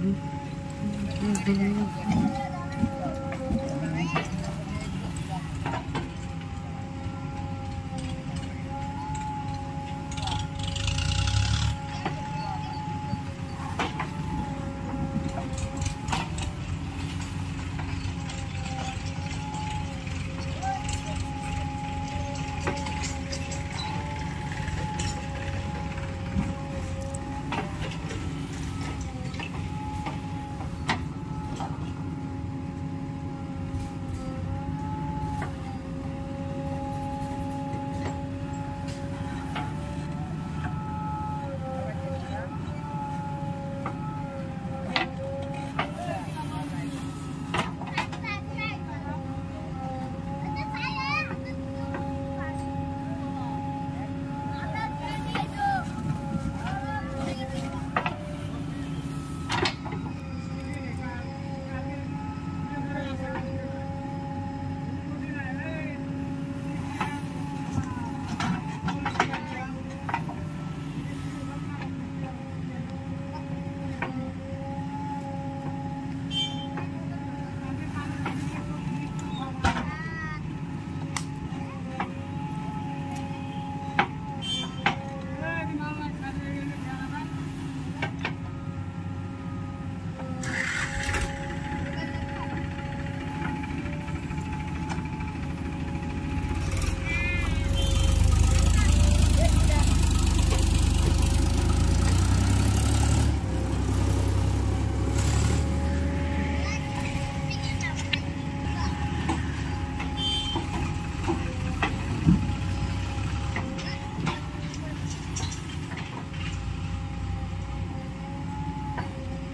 Mm-hmm.